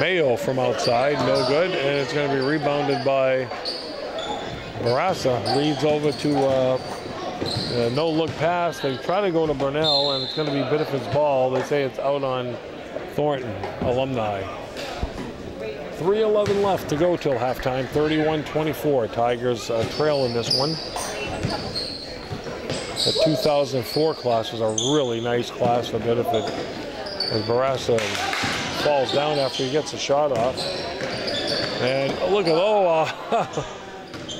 Mayo from outside, no good, and it's going to be rebounded by Barassa. Leads over to uh, uh, no look pass. They try to go to Burnell, and it's going to be Biddeford's ball. They say it's out on Thornton alumni. 3.11 left to go till halftime. 31-24. Tigers uh, trail in this one. The 2004 class was a really nice class for Biddeford. As Barassa falls down after he gets a shot off. And look at, oh, uh,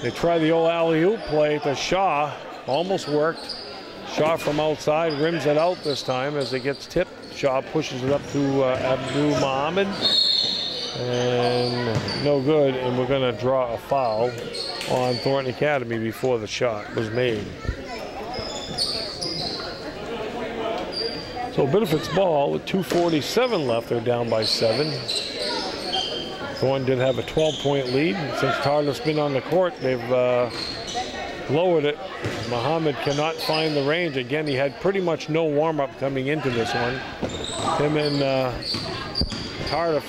they try the old alley-oop play to Shaw. Almost worked. Shaw from outside rims it out this time as it gets tipped. Shaw pushes it up to uh, Abdul Muhammad. And no good. And we're going to draw a foul on Thornton Academy before the shot was made. So Biddeford's ball with 2.47 left. They're down by seven. Thornton did have a 12-point lead. Since Tardif's been on the court, they've uh, lowered it. Muhammad cannot find the range. Again, he had pretty much no warm-up coming into this one. Him and uh,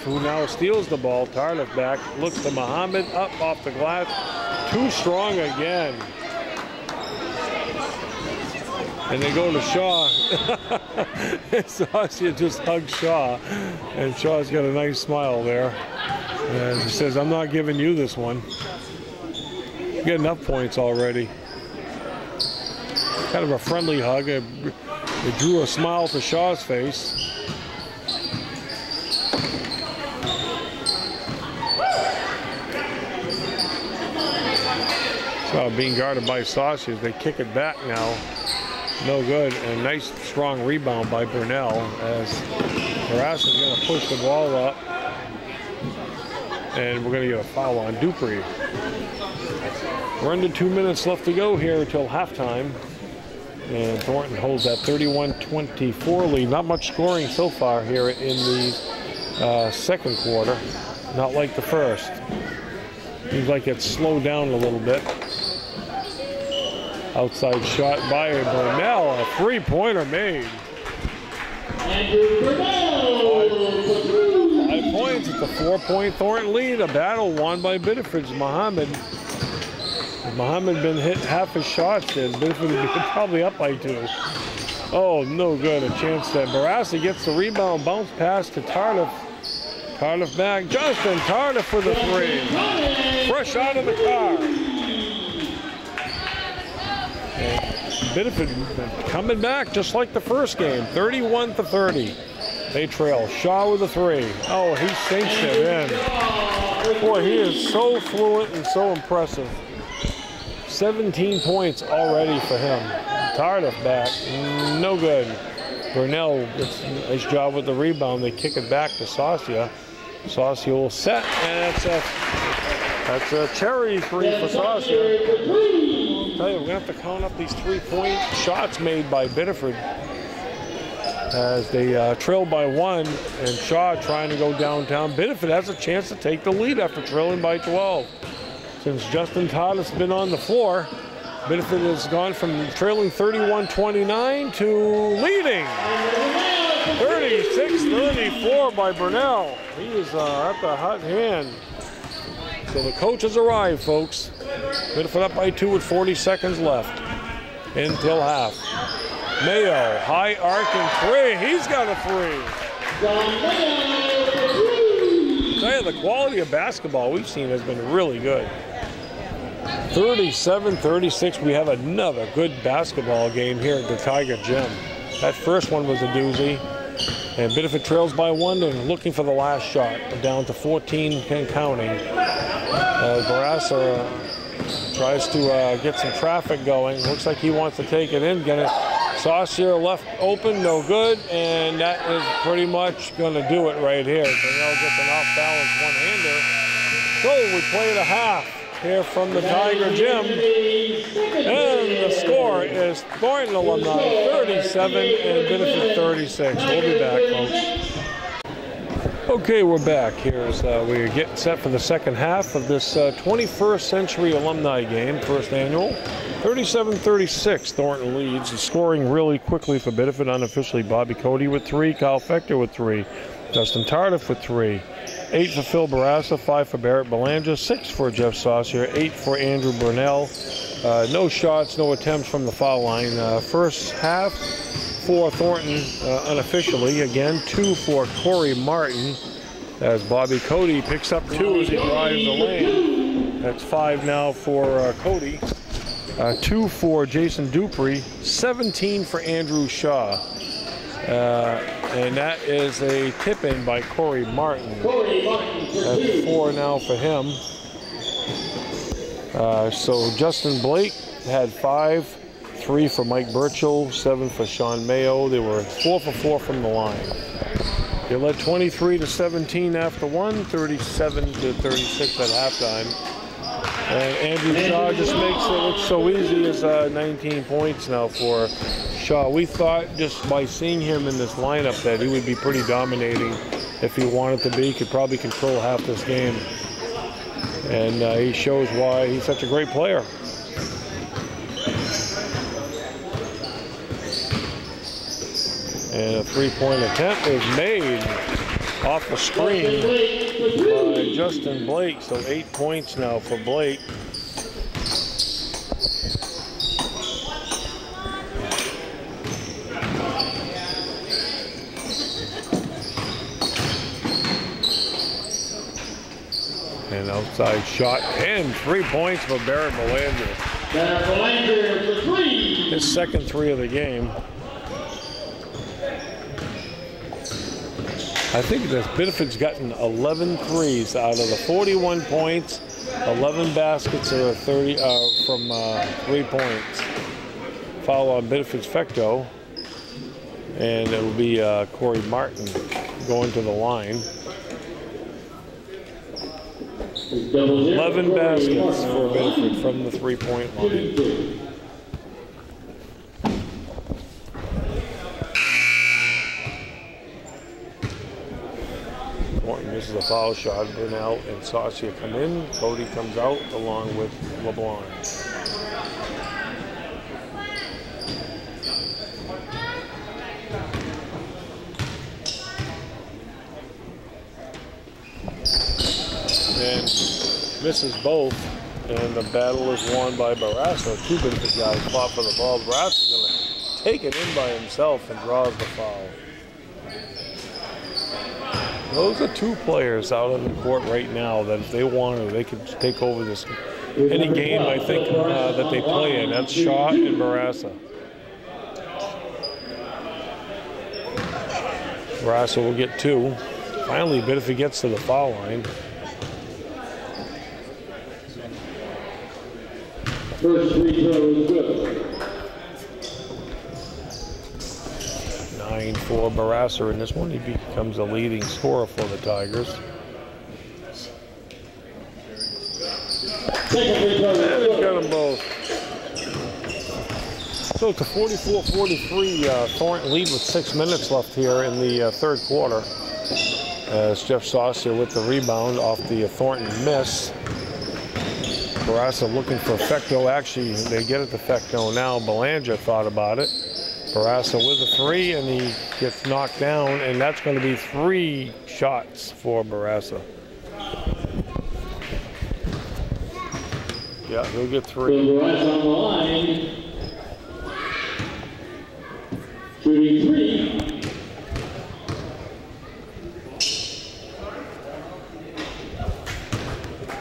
who now steals the ball. Tardif back, looks to Muhammad, up off the glass. Too strong again. And they go to Shaw. Saucier just hugs Shaw. And Shaw's got a nice smile there. And he says, I'm not giving you this one. You get enough points already. Kind of a friendly hug. It, it drew a smile to Shaw's face. Shaw being guarded by Saucier they kick it back now. No good. And nice strong rebound by Burnell as Harass is going to push the ball up. And we're going to get a foul on Dupree. We're under two minutes left to go here until halftime. And Thornton holds that 31-24 lead. Not much scoring so far here in the uh, second quarter. Not like the first. Seems like it's slowed down a little bit. Outside shot by Burnell. A three-pointer made. Five points. It's a four-point Thornton lead. A battle won by Biddeford's Muhammad. Muhammad been hit half his shots, then Biddeford would probably up by two. Oh, no good. A chance that Barassi gets the rebound. Bounce pass to Tardif. Tardif back. Justin Tardif for the three. Fresh out of the car. Biddeford coming back just like the first game, 31 to 30. They trail. Shaw with a three. Oh, he sinks it in. Boy, he is so fluent and so impressive. 17 points already for him. Tardif back, no good. Burnell gets nice job with the rebound. They kick it back to Saucier. Saucier will set, and that's a that's a cherry three for Saucier tell you, we're going to have to count up these three-point shots made by Biddeford as they uh, trail by one, and Shaw trying to go downtown. Biddeford has a chance to take the lead after trailing by 12. Since Justin Todd has been on the floor, Biddeford has gone from trailing 31-29 to leading 36-34 by Burnell. He is uh, at the hot hand. So the coach has arrived, folks. Biddeford up by two with 40 seconds left until half. Mayo, high arc and three. He's got a three. Tell the quality of basketball we've seen has been really good. 37-36, we have another good basketball game here at the Tiger Gym. That first one was a doozy. And Biddeford trails by one and looking for the last shot. Down to 14 and counting. Uh, Barassa tries to uh, get some traffic going. Looks like he wants to take it in. Get it. Saucier left open, no good. And that is pretty much going to do it right here. Danielle gets an off-balance one-hander. So we play the half here from the Tiger Gym. And the score is Thornton alumni 37 and Biddeford 36. We'll be back, folks. Okay, we're back here as uh, we're getting set for the second half of this uh, 21st century alumni game, first annual. 37-36, Thornton leads. Scoring really quickly for Biddeford unofficially. Bobby Cody with three, Kyle Fector with three. Justin Tardif with three. Eight for Phil Barraza, five for Barrett Belanger, six for Jeff Saucier, eight for Andrew Burnell. Uh, no shots, no attempts from the foul line. Uh, first half for Thornton uh, unofficially. Again, two for Corey Martin as Bobby Cody picks up two as he drives the lane. That's five now for uh, Cody. Uh, two for Jason Dupree, 17 for Andrew Shaw. Uh, and that is a tip in by Corey Martin. That's four now for him. Uh, so Justin Blake had five, three for Mike Burchill, seven for Sean Mayo. They were four for four from the line. They led 23 to 17 after one, 37 to 36 at halftime. And Andrew Shaw just makes it look so easy as uh, 19 points now for Shaw. We thought just by seeing him in this lineup that he would be pretty dominating if he wanted to be. He could probably control half this game. And uh, he shows why he's such a great player. And a three-point attempt is made off the screen by Justin Blake. So eight points now for Blake. An outside shot and three points for Barrett Belanger. Belanger for three. His second three of the game. I think that Biddeford's gotten 11 threes out of the 41 points, 11 baskets are 30 uh, from uh, three points. Foul on Biddeford's Fecto, and it will be uh, Corey Martin going to the line. 11 baskets for Biddeford from the three-point line. Foul shot. Brunel and Saucier come in. Cody comes out along with LeBlanc. And misses both. And the battle is won by Barrasso. Two Biddeford guys fought for the ball. Barrasso's going to take it in by himself and draws the foul. Those are two players out on the court right now that if they wanted, they could take over this any game I think uh, that they play in. That's Shaw and Barassa. Barassa will get two. Finally, but if he gets to the foul line. First free throw is good. Nine for Barassa in this one. He becomes a leading scorer for the Tigers. Second free And he's good. got them both. So it's a 44-43 uh, Thornton lead with six minutes left here in the uh, third quarter. As Jeff Saucier with the rebound off the uh, Thornton miss. Barassa looking for Fecto. Actually, they get it to Fecto now. Belanger thought about it. Barassa with a three, and he gets knocked down, and that's going to be three shots for Barassa. Yeah, he'll get three. Barras on the line. Shooting three.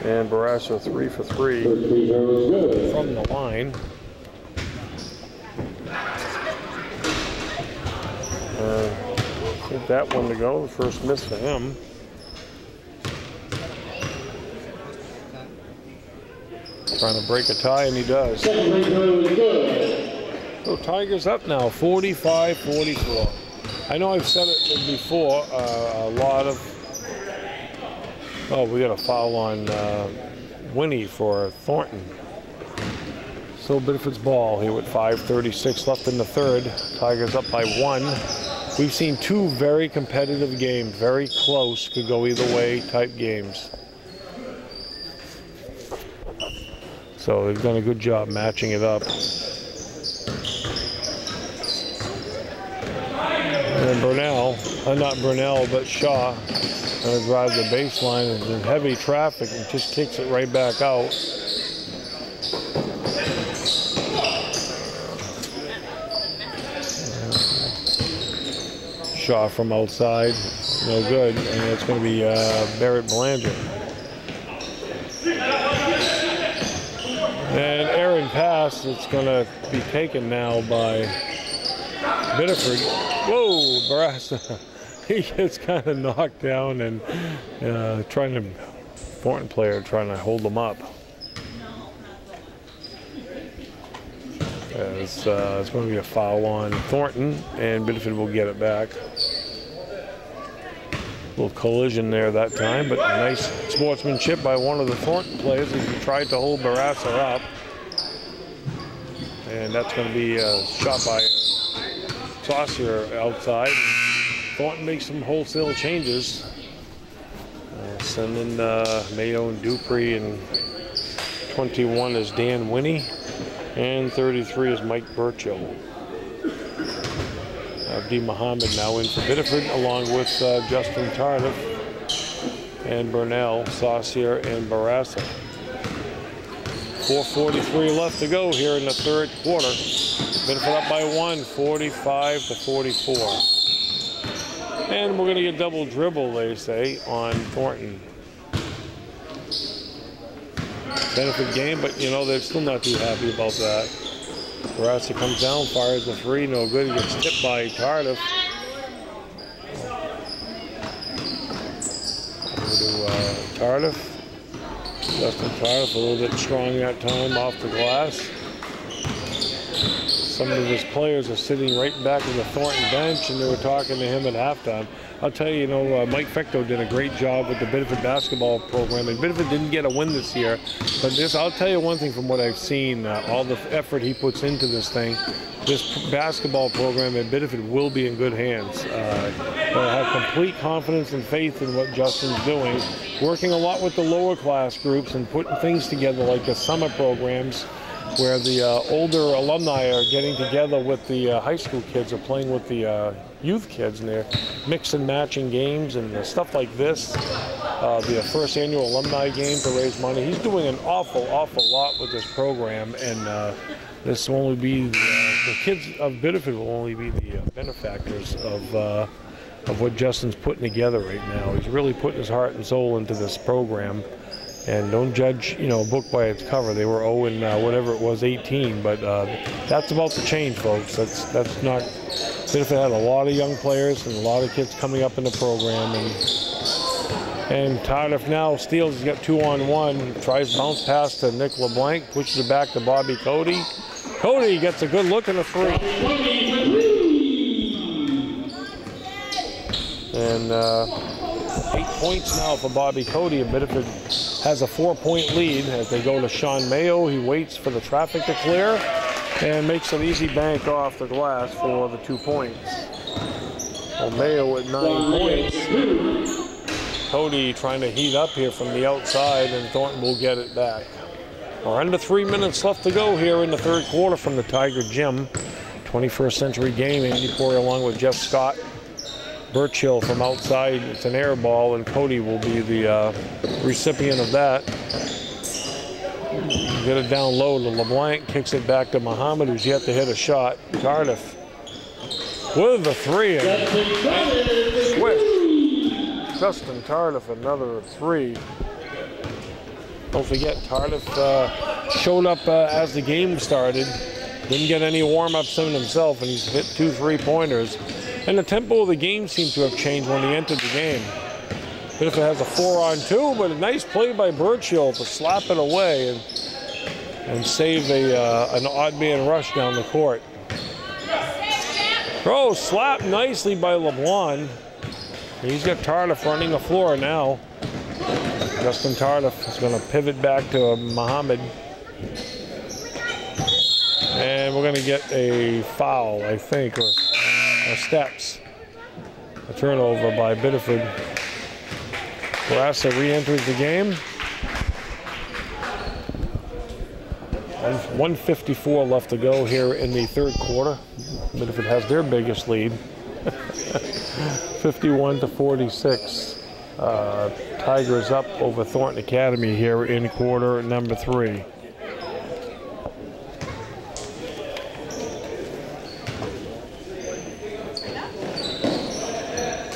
And Barassa three for three First free throw is good. from the line. That one to go. The first miss for him. Trying to break a tie, and he does. So Tigers up now, 45-44. I know I've said it before, uh, a lot of... Oh, we got a foul on uh, Winnie for Thornton. So Biddeford's ball here with 5.36 left in the third. Tigers up by one. We've seen two very competitive games, very close, could go either way type games. So they've done a good job matching it up. And Burnell, uh, not Brunel, but Shaw, gonna drive the baseline in heavy traffic and just kicks it right back out. Shaw from outside, no good, and it's going to be uh, Barrett Belanger. And Aaron pass, it's going to be taken now by Biddeford. Whoa, Barassa. he gets kind of knocked down and uh, trying to, Thornton player trying to hold him up. It's, uh, it's going to be a foul on Thornton, and Biddeford will get it back. A little collision there that time, but nice sportsmanship by one of the Thornton players as he tried to hold Barassa up. And that's going to be a shot by Saucier outside. Thornton makes some wholesale changes. Uh, sending uh, Mayo and Dupree, and 21 is Dan Winnie. And 33 is Mike Burchill. Abdi Muhammad now in for Biddeford, along with uh, Justin Tardif and Burnell, Saucier, and Barassa. 4.43 left to go here in the third quarter. Biddeford up by one, 45 to 44. And we're going to get double dribble, they say, on Thornton. Benefit game, but you know, they're still not too happy about that. Barassa comes down, fires the three, no good. He gets tipped by Tardif. Over to uh, Tardif. Justin Tardif a little bit strong that time off the glass. Some of his players are sitting right back in the Thornton bench, and they were talking to him at halftime. I'll tell you, you know, uh, Mike Fecto did a great job with the Biddeford basketball program, and Biddeford didn't get a win this year. But this, I'll tell you one thing from what I've seen, uh, all the effort he puts into this thing, this basketball program at Biddeford will be in good hands. Uh, I have complete confidence and faith in what Justin's doing, working a lot with the lower class groups and putting things together like the summer programs where the uh, older alumni are getting together with the uh, high school kids or playing with the uh, youth kids and they're mix and matching games and uh, stuff like this. Uh, the first annual alumni game to raise money. He's doing an awful, awful lot with this program and uh, this will only be, the kids of Biddeford will only be the benefactors of of what Justin's putting together right now. He's really putting his heart and soul into this program. And don't judge, you know, a book by its cover. They were 0 and uh, whatever it was, 18. But uh, that's about to change, folks. That's that's not. Biddeford had a lot of young players and a lot of kids coming up in the program. And and Tardif now steals. He's got two on one. Tries bounce pass to Nick LeBlanc. Pushes it back to Bobby Cody. Cody gets a good look at a three. And uh, eight points now for Bobby Cody. And Biddeford has a four-point lead as they go to Sean Mayo. He waits for the traffic to clear and makes an easy bank off the glass for the two points. Well, Mayo at nine points. Cody trying to heat up here from the outside, and Thornton will get it back. We're under three minutes left to go here in the third quarter from the Tiger Gym. 21st Century Game. Andy Poirier along with Jeff Scott Burchill from outside. It's an air ball, and Cody will be the uh, recipient of that. Get it down low to LeBlanc, kicks it back to Muhammad, who's yet to hit a shot. Tardif with the three. Swish. Justin Tardif, another three. Don't forget, Tardif uh, showed up uh, as the game started. Didn't get any warm-ups in himself, and he's hit two three-pointers. And the tempo of the game seemed to have changed when he entered the game. But has a four on two, but a nice play by Burchill to slap it away and and save a uh, an odd man rush down the court. Oh, slapped nicely by LeBlanc. He's got Tardif running the floor now. Justin Tardif is going to pivot back to Muhammad. And we're going to get a foul, I think, or uh, steps. A turnover by Biddeford. Barassa re-enters the game. 154 left to go here in the third quarter. Biddeford has their biggest lead. 51 to 46. Uh, Tigers up over Thornton Academy here in quarter number three.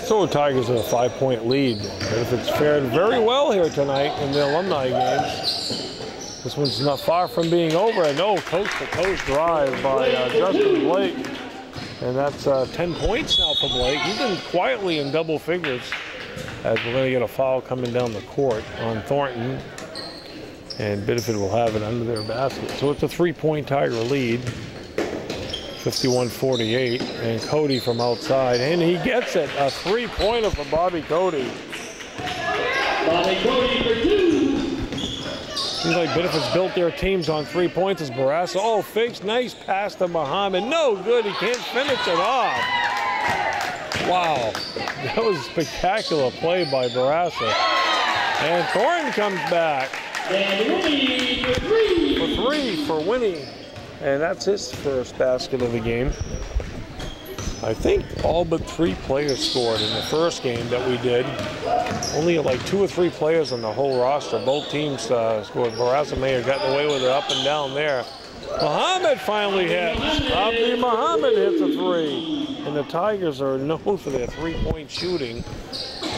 So the Tigers have a five-point lead. Benefits fared very well here tonight in the alumni games. This one's not far from being over. I know coast-to-coast drive by uh, Justin Blake. And that's uh, 10 points now for Blake. He's been quietly in double figures as we're going to get a foul coming down the court on Thornton. And Biddeford will have it under their basket. So it's a three-point Tiger lead. 51-48, and Cody from outside, and he gets it. A three-pointer for Bobby Cody. Bobby Cody for two. Seems like Biddeford's built their teams on three points as Barassa. Oh, fakes, nice pass to Muhammad. No good, he can't finish it off. Wow, that was a spectacular play by Barassa. And Thornton comes back And Winnie for three. for three for Winnie. And that's his first basket of the game. I think all but three players scored in the first game that we did. Only like two or three players on the whole roster. Both teams uh, scored. Have gotten away with it up and down there. Muhammad finally hits. Abdi Muhammad hits a three. And the Tigers are known for their three-point shooting.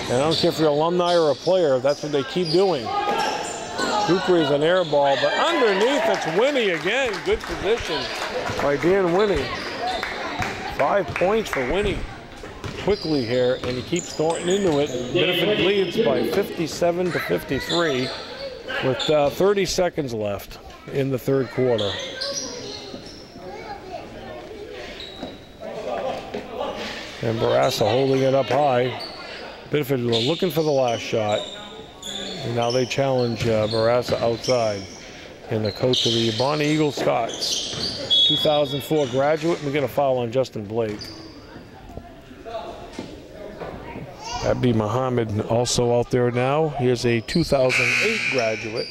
And I don't care if you're alumni or a player, that's what they keep doing. Dupree's an air ball, but underneath it's Winnie again. Good position by Dan Winnie. Five points for Winnie quickly here, and he keeps Thornton into it. Biddeford leads by 57 to 53 with uh, 30 seconds left in the third quarter. And Barassa holding it up high. Biddeford looking for the last shot. And now they challenge uh, Barassa outside. And the coach of the Bonnie Eagle Scots, 2004 graduate, and we get a foul on Justin Blake. That'd be Muhammad also out there now. Here's a 2008 graduate.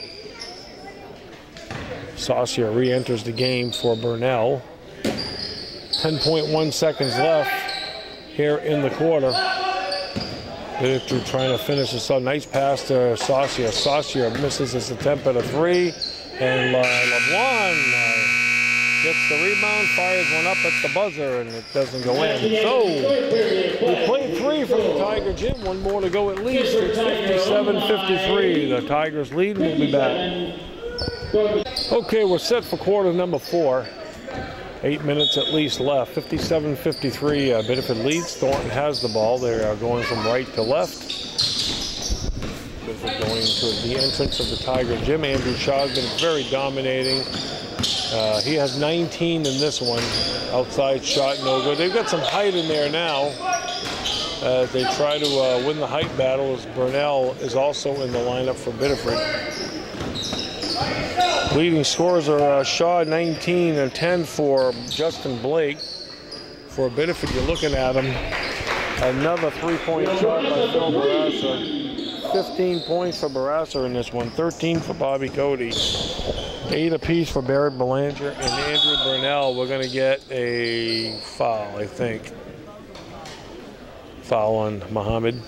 Saucier re-enters the game for Burnell. 10.1 seconds left here in the quarter. Victor trying to finish this up. Nice pass to Saucier. Saucier misses his attempt at a three. And uh, uh, gets the rebound, fires one up at the buzzer, and it doesn't go in. So we play three from the Tiger Gym. One more to go at least. It's 57-53. The Tigers lead, we'll be back. Okay, we're set for quarter number four. Eight minutes at least left. 57-53. Uh, Biddeford leads. Thornton has the ball. They are going from right to left. Biddeford going to the entrance of the Tiger Gym Andrew Shaw's been very dominating. Uh, he has 19 in this one. Outside shot, no good. They've got some height in there now. As they try to uh, win the height battle, as Burnell is also in the lineup for Biddeford. Leading scores are uh, Shaw 19 and 10 for Justin Blake. For Biddeford, you're looking at him. Another three-point shot by Phil Barassa. 15 points for Barassa in this one. 13 for Bobby Cody. Eight apiece for Barrett Belanger and Andrew Burnell. We're going to get a foul, I think. Foul on Muhammad.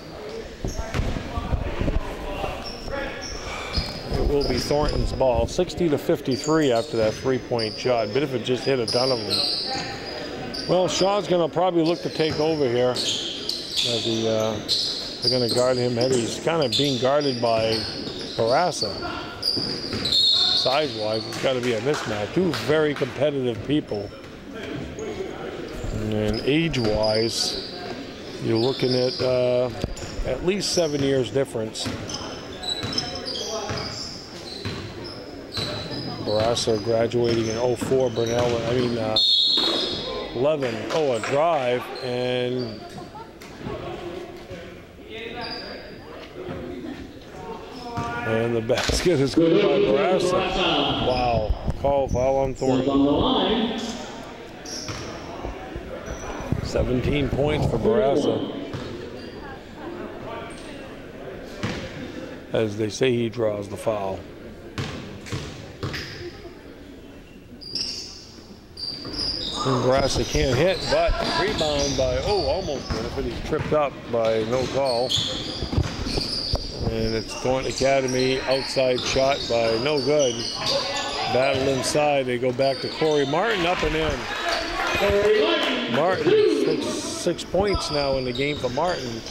It will be Thornton's ball. 60 to 53 after that three-point shot. But if it just hit a them. Well, Shaw's going to probably look to take over here. As he, uh, they're going to guard him. He's kind of being guarded by Barassa. Size-wise, it's got to be a mismatch. Two very competitive people. And age-wise, you're looking at uh, at least seven years difference. Barassa graduating in 04, Burnell, I mean, uh, 11. Oh, a drive, and and the basket is good by Barassa. Wow, call foul on Thornton. on the line. 17 points for Barassa. As they say, he draws the foul. Nebraska can't hit, but rebound by, oh, almost but he's tripped up by no call. And it's Thornton Academy outside shot by no good. Battle inside. They go back to Corey Martin up and in. Martin. Six, six points now in the game for Martin.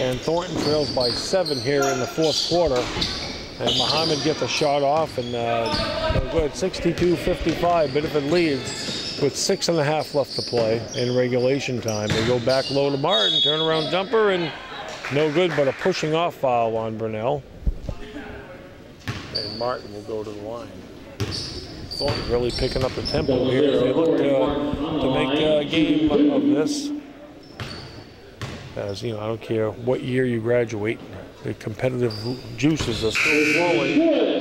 And Thornton trails by seven here in the fourth quarter. And Muhammad gets a shot off and uh, no good. 62-55. Biddeford leads with six and a half left to play in regulation time. They go back low to Martin, turnaround jumper, and no good, but a pushing off foul on Brunel. And Martin will go to the line. Thornton really picking up the tempo here as they look to, to make a game of this. As you know, I don't care what year you graduate, the competitive juices are still flowing.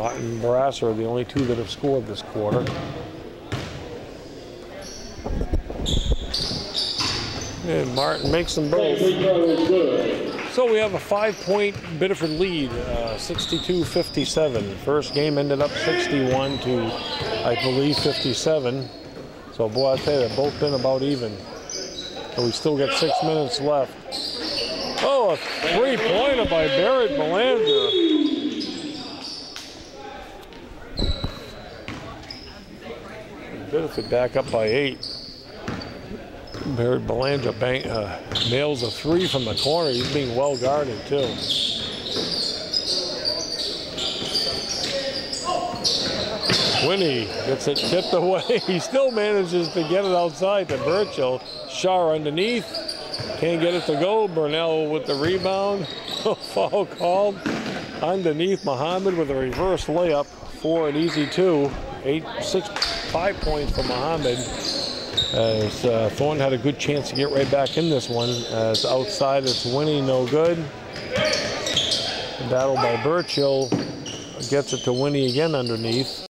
Martin and Barassa are the only two that have scored this quarter. And Martin makes them both. So we have a five-point Biddeford lead, uh, 62-57. First game ended up 61 to, I believe, 57. So boy, I tell you, they've both been about even. But we still got six minutes left. Oh, a three-pointer by Barrett Belanger. Biddeford back up by eight. Barrett Belanger bang, uh, nails a three from the corner. He's being well guarded too. Winnie gets it tipped away. He still manages to get it outside to Burchill. Shar underneath. Can't get it to go. Burnell with the rebound. Foul called. Underneath Muhammad with a reverse layup. Four and easy two. Eight, six, five points for Muhammad. As uh, had a good chance to get right back in this one. As outside, it's Winnie, no good. Battle by Burchill gets it to Winnie again underneath.